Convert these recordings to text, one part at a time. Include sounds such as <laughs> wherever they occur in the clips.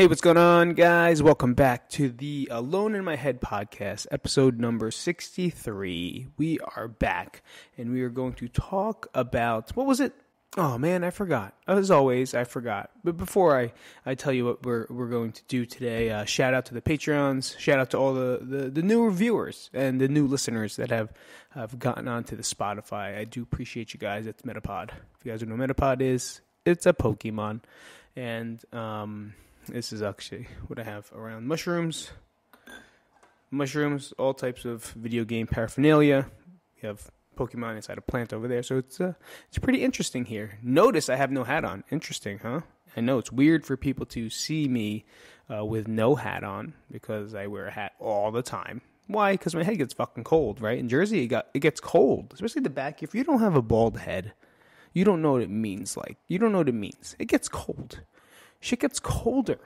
Hey, what's going on, guys? Welcome back to the Alone in My Head podcast, episode number 63. We are back and we are going to talk about what was it? Oh man, I forgot. As always, I forgot. But before I, I tell you what we're we're going to do today, uh, shout out to the Patreons, shout out to all the, the, the new viewers and the new listeners that have have gotten onto the Spotify. I do appreciate you guys. It's Metapod. If you guys don't know what Metapod is, it's a Pokemon. And um, this is actually what I have around mushrooms, mushrooms, all types of video game paraphernalia. We have Pokemon inside a plant over there. So it's uh, it's pretty interesting here. Notice I have no hat on. Interesting, huh? I know it's weird for people to see me uh, with no hat on because I wear a hat all the time. Why? Because my head gets fucking cold, right? In Jersey, it got it gets cold, especially the back. If you don't have a bald head, you don't know what it means. Like you don't know what it means. It gets cold. Shit gets colder,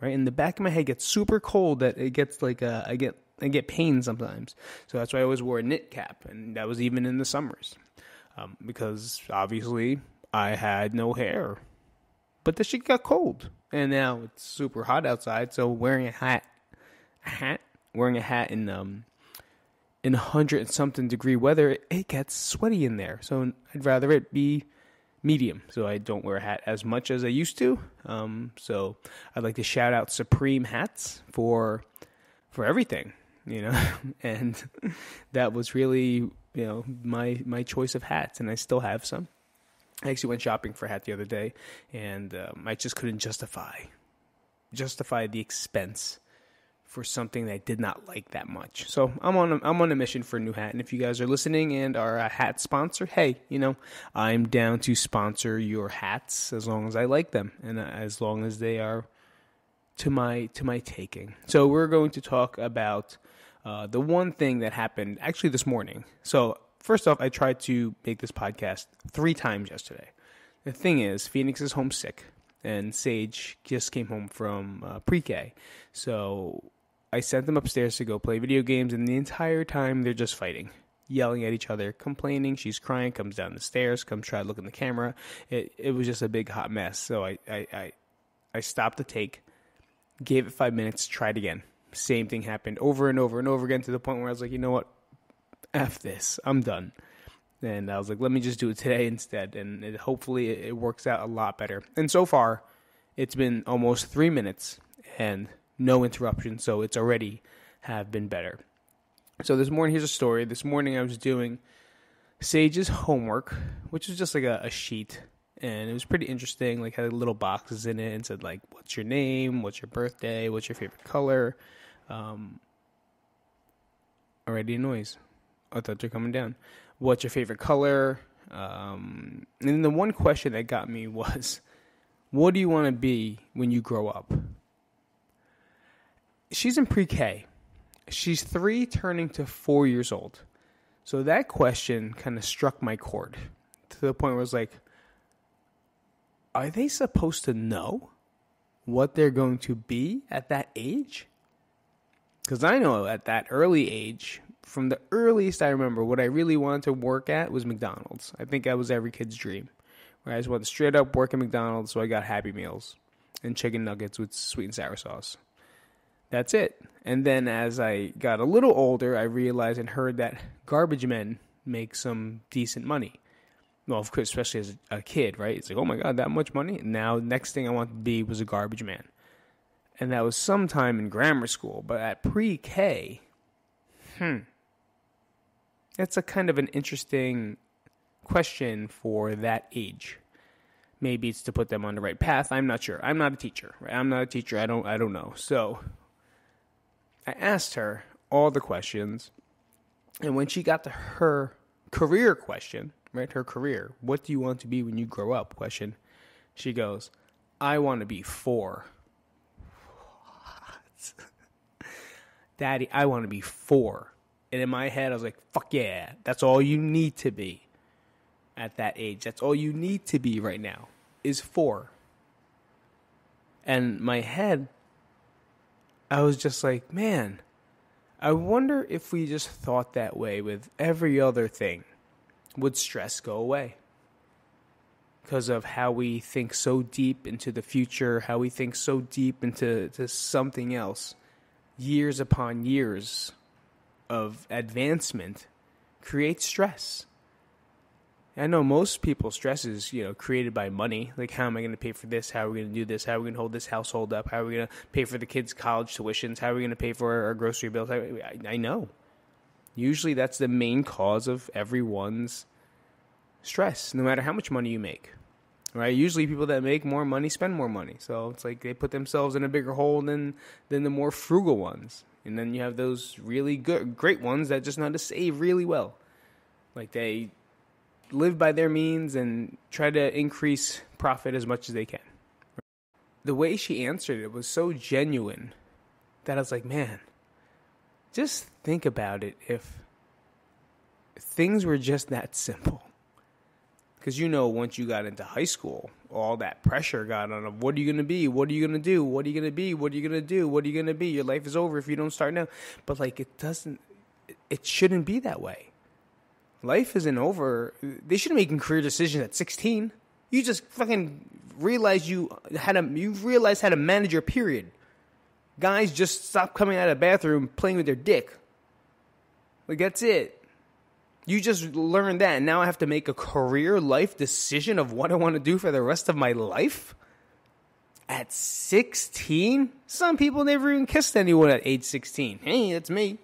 right? And the back of my head gets super cold that it gets like uh, I get I get pain sometimes. So that's why I always wore a knit cap, and that was even in the summers, um, because obviously I had no hair. But the shit got cold, and now it's super hot outside. So wearing a hat, a hat, wearing a hat in um in a hundred and something degree weather, it gets sweaty in there. So I'd rather it be medium, so I don't wear a hat as much as I used to. Um, so I'd like to shout out Supreme Hats for for everything you know, <laughs> and that was really you know my my choice of hats, and I still have some. I actually went shopping for a hat the other day, and um, I just couldn't justify justify the expense for something that I did not like that much. So I'm on a, I'm on a mission for a new hat, and if you guys are listening and are a hat sponsor, hey, you know I'm down to sponsor your hats as long as I like them and as long as they are to my to my taking. So we're going to talk about uh, the one thing that happened actually this morning. So first off, I tried to make this podcast three times yesterday. The thing is, Phoenix is homesick, and Sage just came home from uh, pre-K, so I sent them upstairs to go play video games, and the entire time they're just fighting yelling at each other, complaining. She's crying, comes down the stairs, comes try to look in the camera. It it was just a big hot mess. So I I I, I stopped the take, gave it five minutes, tried again. Same thing happened over and over and over again to the point where I was like, you know what? F this. I'm done. And I was like, let me just do it today instead. And it, hopefully it, it works out a lot better. And so far, it's been almost three minutes and no interruption. So it's already have been better. So this morning, here's a story. This morning, I was doing Sage's homework, which is just like a, a sheet and it was pretty interesting. Like had little boxes in it and said like, "What's your name? What's your birthday? What's your favorite color?" Um, already a noise. I thought they're coming down. What's your favorite color? Um, and the one question that got me <laughs> was, what do you want to be when you grow up? She's in pre K. She's three, turning to four years old. So that question kind of struck my chord to the point where I was like, are they supposed to know what they're going to be at that age? Because I know at that early age, from the earliest I remember, what I really wanted to work at was McDonald's. I think that was every kid's dream. Where I just wanted straight up work at McDonald's, so I got Happy Meals and chicken nuggets with sweet and sour sauce. That's it. And then as I got a little older, I realized and heard that garbage men make some decent money. Well, of course, especially as a kid, right? It's like, oh my god, that much money. Now, next thing I wanted to be was a garbage man and that was sometime in grammar school. But at pre K, hmm, that's a kind of an interesting question for that age. Maybe it's to put them on the right path. I'm not sure. I'm not a teacher. Right? I'm not a teacher. I don't. I don't know. So I asked her all the questions, and when she got to her career question, right, her career, what do you want to be when you grow up? Question, she goes, I want to be four. What? <laughs> Daddy, I want to be four. And in my head, I was like, fuck yeah, that's all you need to be at that age. That's all you need to be right now is four. And my head, I was just like, man, I wonder if we just thought that way with every other thing. Would stress go away? because of how we think so deep into the future, how we think so deep into to something else, years upon years of advancement creates stress. I know most people's stress is, you know, created by money. Like, how am I going to pay for this? How are we going to do this? How are we going to hold this household up? How are we going to pay for the kids' college tuitions? How are we going to pay for our grocery bills? I, I, I know. Usually, that's the main cause of everyone's stress, no matter how much money you make. Right? Usually, people that make more money spend more money. So it's like they put themselves in a bigger hole than than the more frugal ones. And then you have those really good, great ones that just know how to save really well. Like they live by their means and try to increase profit as much as they can. The way she answered it was so genuine that I was like, man, just think about it if things were just that simple. Because you know, once you got into high school, all that pressure got on them. What are you going to be? What are you going to do? What are you going to be? What are you going to do? What are you going to be? Your life is over if you don't start now. But like, it doesn't, it shouldn't be that way. Life isn't over. They shouldn't be making career decisions at 16. You just fucking realize you had to, you realize how to manage your period. Guys just stop coming out of the bathroom playing with their dick. Like, that's it. You just learned that, and now I have to make a career life decision of what I want to do for the rest of my life? At 16? Some people never even kissed anyone at age 16. Hey, that's me.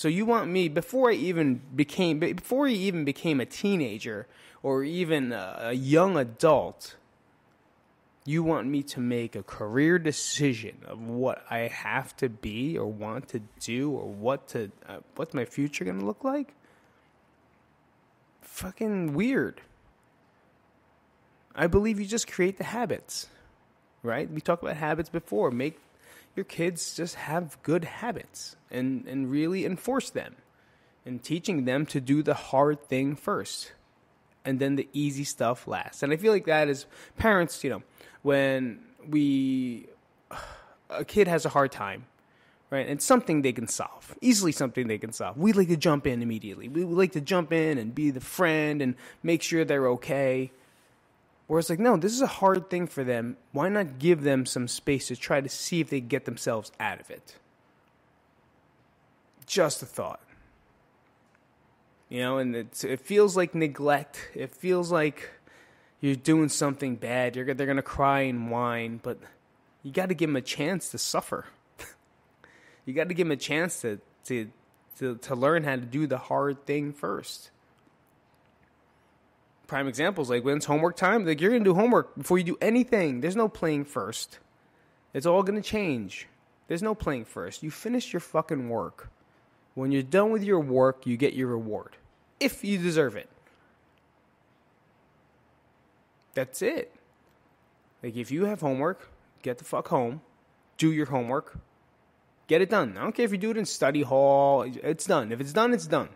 So you want me before I even became before he even became a teenager or even a young adult you want me to make a career decision of what I have to be or want to do or what to uh, what's my future going to look like? Fucking weird. I believe you just create the habits. Right? We talked about habits before. Make your kids just have good habits and and really enforce them. And teaching them to do the hard thing first and then the easy stuff last. And I feel like that is parents, you know, when we <sighs> a kid has a hard time, right? And something they can solve, easily something they can solve. We like to jump in immediately. We like to jump in and be the friend and make sure they're okay. Whereas, like, no, this is a hard thing for them. Why not give them some space to try to see if they get themselves out of it? Just a thought. You know, and it feels like neglect. It feels like you're doing something bad. You're they're gonna cry and whine, but you got to give them a chance to suffer. <laughs> you got to give them a chance to, to to to learn how to do the hard thing first. Prime examples like when it's homework time, like you're gonna do homework before you do anything. There's no playing first. It's all gonna change. There's no playing first. You finish your fucking work. When you're done with your work, you get your reward. If you deserve it. That's it. Like if you have homework, get the fuck home, do your homework, get it done. I don't care if you do it in study hall, it's done. If it's done, it's done.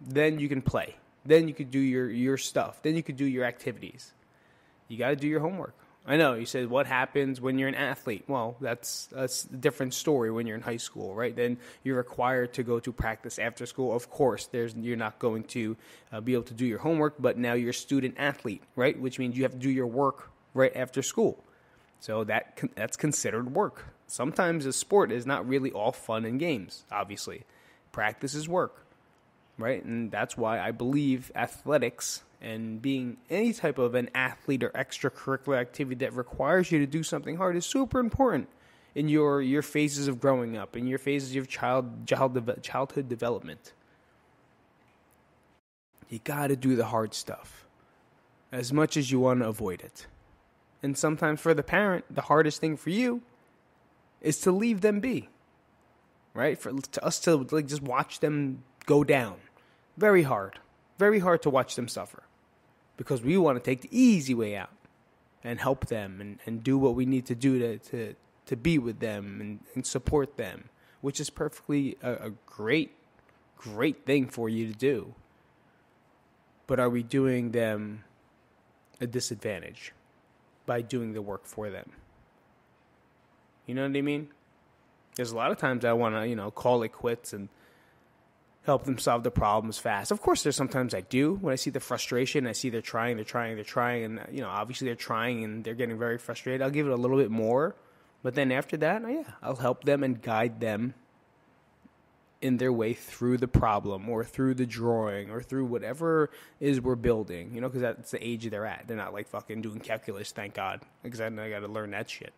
Then you can play. Then you could do your your stuff. Then you could do your activities. You got to do your homework. I know you said what happens when you're an athlete. Well, that's that's a different story when you're in high school, right? Then you're required to go to practice after school. Of course, there's you're not going to uh, be able to do your homework, but now you're a student athlete, right? Which means you have to do your work right after school. So that that's considered work. Sometimes a sport is not really all fun and games. Obviously, practice is work, right? And that's why I believe athletics and being any type of an athlete or extracurricular activity that requires you to do something hard is super important in your your phases of growing up in your phases of child child childhood development. You got to do the hard stuff as much as you want to avoid it. And sometimes for the parent the hardest thing for you is to leave them be right? For to us to like just watch them go down very hard very hard to watch them suffer because we want to take the easy way out and help them and, and do what we need to do to, to, to be with them and, and support them, which is perfectly a, a great, great thing for you to do. But are we doing them a disadvantage by doing the work for them? You know what I mean? There's a lot of times I want to, you know, call it quits and help them solve the problems fast. Of course, there's sometimes I do when I see the frustration. I see they're trying, they're trying, they're trying, and you know, obviously they're trying and they're getting very frustrated. I'll give it a little bit more, but then after that, oh, yeah, I'll help them and guide them in their way through the problem or through the drawing or through whatever is we're building. You know, because that's the age they're at. They're not like fucking doing calculus, thank God, because I, I got to learn that shit.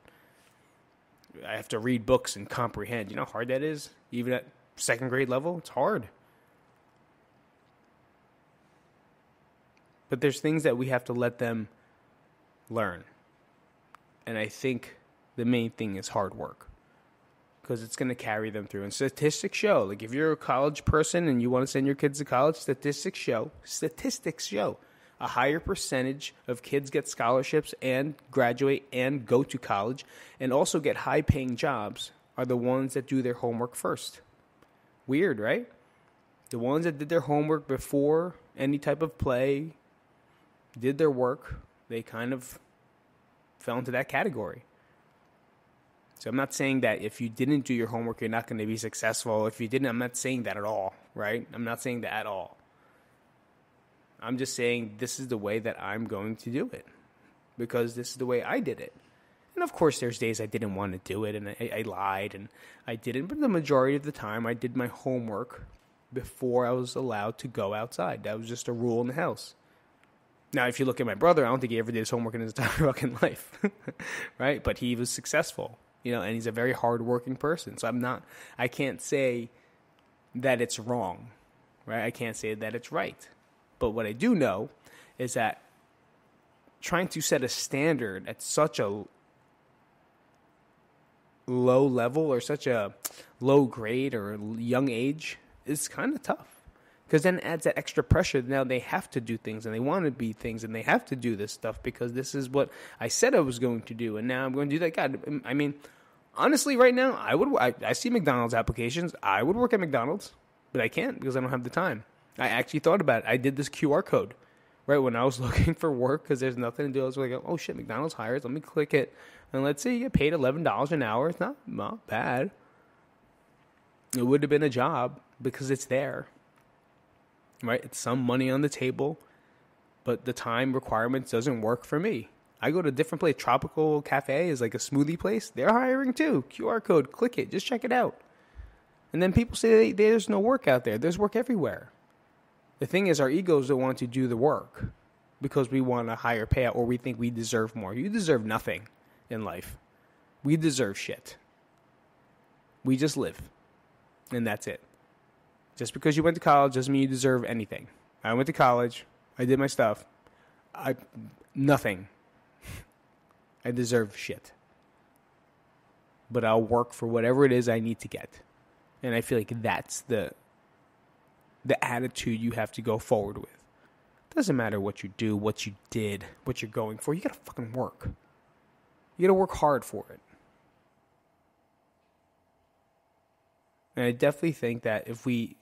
I have to read books and comprehend. You know how hard that is, even at second grade level. It's hard. But there's things that we have to let them learn. And I think the main thing is hard work because it's going to carry them through. And statistics show, like if you're a college person and you want to send your kids to college, statistics show, statistics show a higher percentage of kids get scholarships and graduate and go to college and also get high paying jobs are the ones that do their homework first. Weird, right? The ones that did their homework before any type of play, did their work, they kind of fell into that category. So I'm not saying that if you didn't do your homework, you're not going to be successful. If you didn't, I'm not saying that at all, right? I'm not saying that at all. I'm just saying this is the way that I'm going to do it because this is the way I did it. And of course, there's days I didn't want to do it and I, I lied and I didn't, but the majority of the time I did my homework before I was allowed to go outside. That was just a rule in the house. Now, if you look at my brother, I don't think he ever did his homework in his <laughs> entire fucking life, <laughs> right? But he was successful, you know, and he's a very hardworking person. So I'm not, I can't say that it's wrong, right? I can't say that it's right. But what I do know is that trying to set a standard at such a low level or such a low grade or young age is kind of tough because then adds that extra pressure. Now they have to do things and they want to be things and they have to do this stuff because this is what I said I was going to do, and now I'm going to do that. God, um, I mean, honestly, right now I would. I, I see McDonald's applications. I would work at McDonald's, but I can't because I don't have the time. I actually thought about it. I did this QR code right when I was <laughs> looking for work because there's nothing to do. I was like, oh shit, McDonald's hires. Let me click it, and let's see, you get paid eleven dollars an hour. It's not not bad. It would have been a job because it's there right? It's some money on the table, but the time requirements doesn't work for me. I go to a different place. Tropical Cafe is like a smoothie place. They're hiring too. QR code, click it, just check it out. And then people say there's no work out there. There's work everywhere. The thing is, our egos don't want to do the work because we want a higher payout or we think we deserve more. You deserve nothing in life. We deserve shit. We just live. And that's it. Just because you went to college doesn't mean you deserve anything. I went to college. I did my stuff. I nothing. <laughs> I deserve shit. But I'll work for whatever it is I need to get. And I feel like that's the the attitude you have to go forward with. Doesn't matter what you do, what you did, what you're going for. You got to fucking work. You got to work hard for it. And I definitely think that if we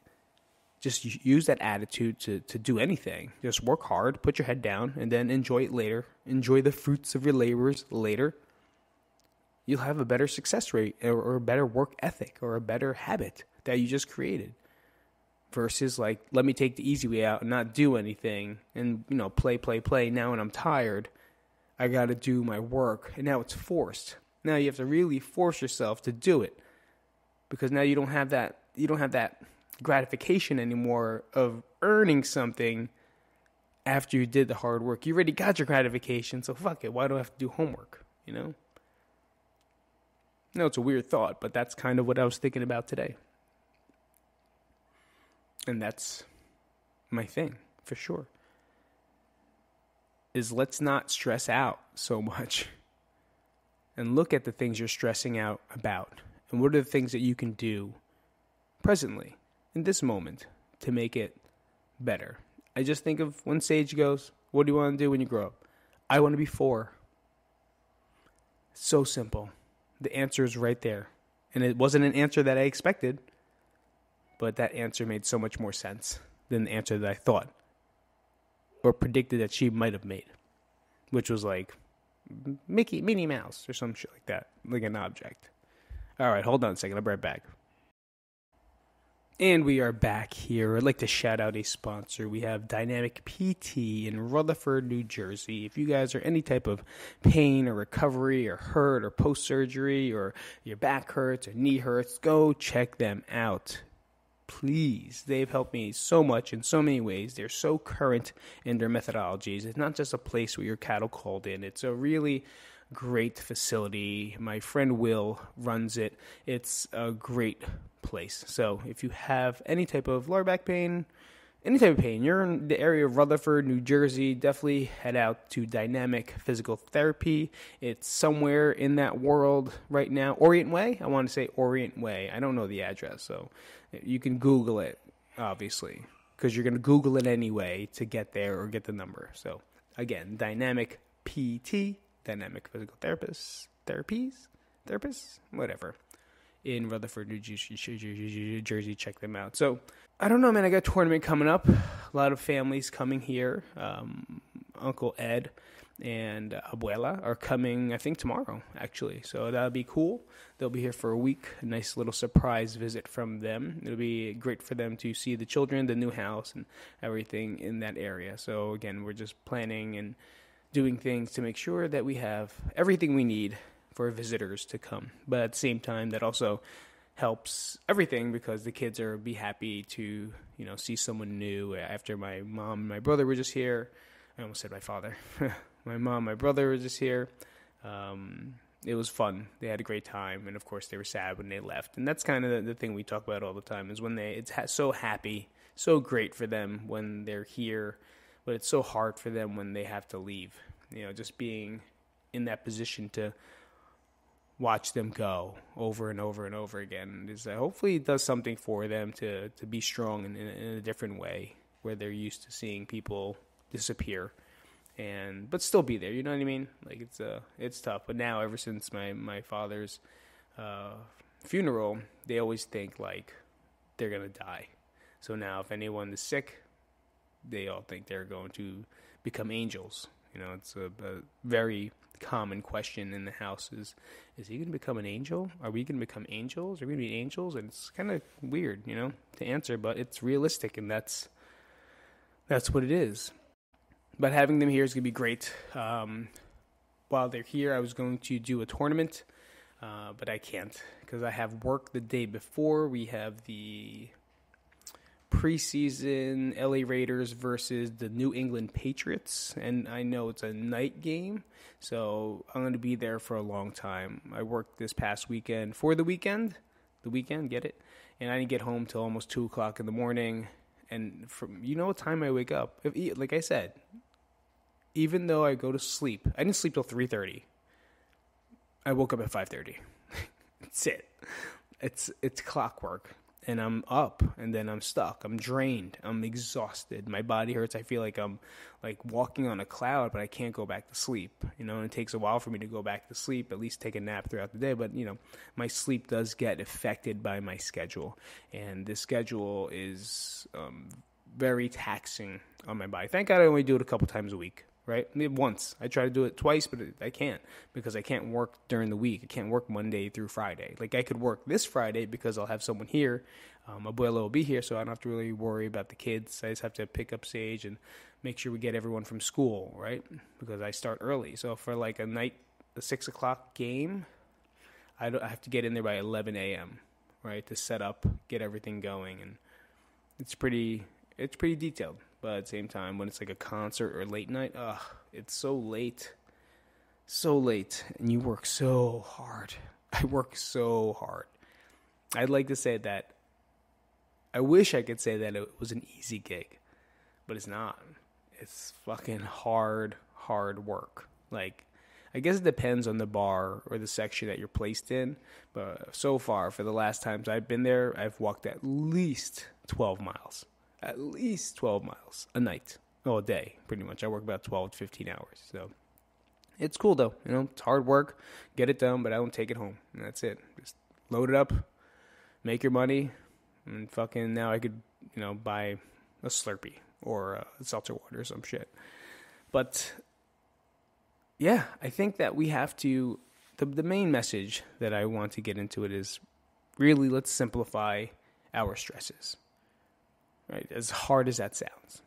just use that attitude to, to do anything. Just work hard, put your head down, and then enjoy it later. Enjoy the fruits of your labors later. You'll have a better success rate or, or a better work ethic or a better habit that you just created. Versus like, let me take the easy way out and not do anything and you know, play, play, play. Now when I'm tired, I gotta do my work. And now it's forced. Now you have to really force yourself to do it. Because now you don't have that you don't have that gratification anymore of earning something after you did the hard work. You already got your gratification, so fuck it. Why do I have to do homework? You know? No, it's a weird thought, but that's kind of what I was thinking about today. And that's my thing, for sure. Is let's not stress out so <laughs> much and look at the things you're stressing out about and what are the things that you can do presently in this moment to make it better. I just think of when Sage goes, What do you want to do when you grow up? I want to be four. So simple. The answer is right there. And it wasn't an answer that I expected, but that answer made so much more sense than the answer that I thought or predicted that she might have made, which was like Mickey, Minnie Mouse, or some shit like that, like an object. All right, hold on a second. I'll be right back. And we are back here. I'd like to shout out a sponsor. We have Dynamic PT in Rutherford, New Jersey. If you guys are any type of pain or recovery or hurt or post surgery or your back hurts or knee hurts, go check them out. Please. They've helped me so much in so many ways. They're so current in their methodologies. It's not just a place where your cattle called in, it's a really great facility. My friend Will runs it. It's a great place. So if you have any type of lower back pain, any type of pain, you're in the area of Rutherford, New Jersey, definitely head out to Dynamic Physical Therapy. It's somewhere in that world right now. Orient Way? I want to say Orient Way. I don't know the address, so you can Google it, obviously, because you're going to Google it anyway to get there or get the number. So again, Dynamic PT dynamic physical therapists, therapies, therapists, whatever, in Rutherford, New Jersey. Check them out. So I don't know, man. I got a tournament coming up. A lot of families coming here. Um, Uncle Ed and Abuela are coming, I think, tomorrow, actually. So that'll be cool. They'll be here for a week. A nice little surprise visit from them. It'll be great for them to see the children, the new house, and everything in that area. So, again, we're just planning and doing things to make sure that we have everything we need for visitors to come. But at the same time, that also helps everything because the kids are be happy to you know see someone new. After my mom and my brother were just here, I almost said my father. <laughs> my mom, my brother were just here. Um, it was fun. They had a great time, and of course, they were sad when they left. And that's kind of the, the thing we talk about all the time is when they it's ha- so happy, so great for them when they're here but it's so hard for them when they have to leave. You know, just being in that position to watch them go over and over and over again. Is that hopefully it does something for them to to be strong in, in, in a different way where they're used to seeing people disappear and but still be there you know what i mean? Like it's uh it's tough. But now ever since my my father's uh funeral they always think like they're gonna die. So now if anyone is sick they all think they're going to become angels. You know, it's a, a very common question in the house is is he going to become an angel? Are we going to become angels? Are we going to be angels? And it's kind of weird you know to answer but it's realistic and that's that's what it is. But having them here is going to be great. Um, while they're here i was going to do a tournament uh, but i can't because i have work the day before. We have the preseason LA Raiders versus the New England Patriots, and I know it's a night game, so I'm going to be there for a long time. I worked this past weekend for the weekend, the weekend, get it, and I didn't get home till almost two o'clock in the morning. And from you know what time I wake up? If, like I said, even though I go to sleep, I didn't sleep till three thirty. I woke up at five thirty. <laughs> That's it. It's it's clockwork and I'm up and then I'm stuck. I'm drained. I'm exhausted. My body hurts. I feel like I'm like walking on a cloud, but I can't go back to sleep. You know, and it takes a while for me to go back to sleep, at least take a nap throughout the day. But, you know, my sleep does get affected by my schedule. And this schedule is um, very taxing on my body. Thank God I only do it a couple times a week right? Once. I try to do it twice, but I can't because I can't work during the week. I can't work Monday through Friday. Like I could work this Friday because I'll have someone here. Um, Abuelo will be here, so I don't have to really worry about the kids. I just have to pick up Sage and make sure we get everyone from school, right? Because I start early. So for like a night, a six o'clock game, I, I have to get in there by 11 a.m. Right to set up, get everything going, and it's pretty it's pretty detailed. But at the same time, when it's like a concert or late night, ugh, it's so late. So late. And you work so hard. <laughs> I work so hard. I'd like to say that I wish I could say that it was an easy gig, but it's not. It's fucking hard, hard work. Like, I guess it depends on the bar or the section that you're placed in. But so far, for the last times I've been there, I've walked at least 12 miles at least 12 miles a night, oh, a day, pretty much. I work about 12 to 15 hours. So it's cool though. You know, it's hard work, get it done, but I don't take it home. And that's it. Just load it up, make your money, and fucking now I could, you know, buy a Slurpee or a seltzer water or some shit. But yeah, I think that we have to. The, the main message that I want to get into it is really let's simplify our stresses. Right? As hard as that sounds,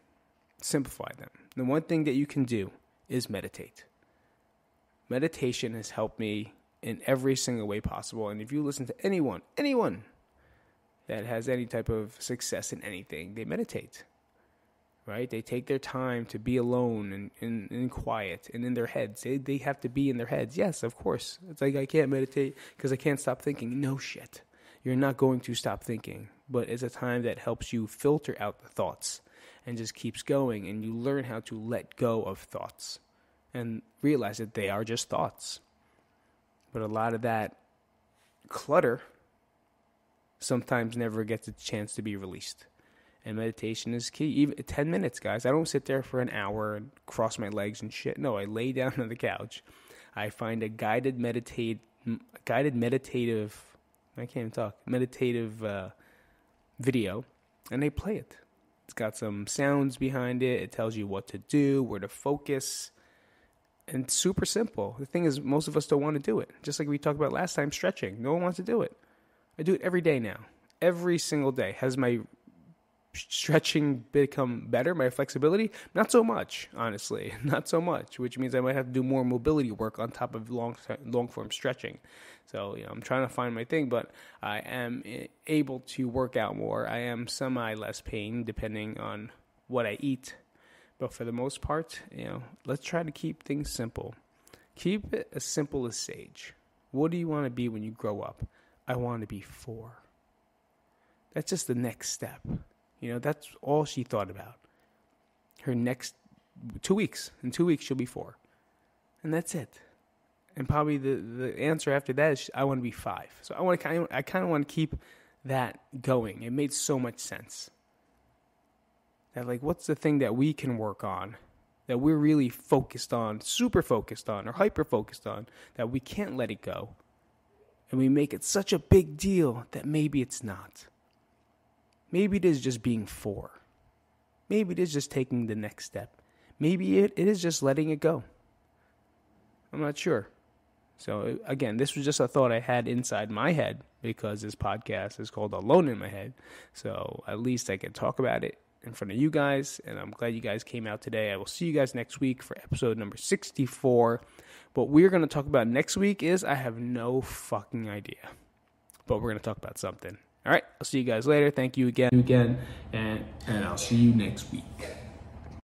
simplify them. The one thing that you can do is meditate. Meditation has helped me in every single way possible. And if you listen to anyone, anyone that has any type of success in anything, they meditate. Right? They take their time to be alone and, and quiet and in their heads. They, they have to be in their heads. Yes, of course. It's like I can't meditate because I can't stop thinking. No shit. You're not going to stop thinking, but it's a time that helps you filter out the thoughts and just keeps going and you learn how to let go of thoughts and realize that they are just thoughts. But a lot of that clutter sometimes never gets a chance to be released. And meditation is key. Even 10 minutes, guys. I don't sit there for an hour and cross my legs and shit. No, I lay down <laughs> on the couch. I find a guided meditate guided meditative I can't even talk. Meditative uh, video and they play it. It's got some sounds behind it. It tells you what to do, where to focus and super simple. The thing is, most of us don't want to do it. Just like we talked about last time, stretching. No one wants to do it. I do it every day now. Every single day. Has my stretching become better? My flexibility? Not so much, honestly. <laughs> Not so much, which means I might have to do more mobility work on top of long long form stretching. So, you know, I'm trying to find my thing, but I am able to work out more. I am semi less pain depending on what I eat but for the most part, you know, let's try to keep things simple. Keep it as simple as Sage. What do you want to be when you grow up? I want to be four. That's just the next step. You know, that's all she thought about. Her next two weeks. In two weeks, she'll be four. And that's it. And probably the, the answer after that is I want to be five. So I want to kind of, I kind of want to keep that going. It made so much sense. That like what's the thing that we can work on that we're really focused on, super focused on, or hyper focused on, that we can't let it go. And we make it such a big deal that maybe it's not. Maybe it is just being four. Maybe it is just taking the next step. Maybe it, it is just letting it go. I'm not sure. So, again, this was just a thought I had inside my head because this podcast is called Alone in My Head. So, at least I can talk about it in front of you guys. And I'm glad you guys came out today. I will see you guys next week for episode number 64. What we're going to talk about next week is I have no fucking idea. But we're going to talk about something. All right. I'll see you guys later. Thank you again. Again. And, and I'll see you next week.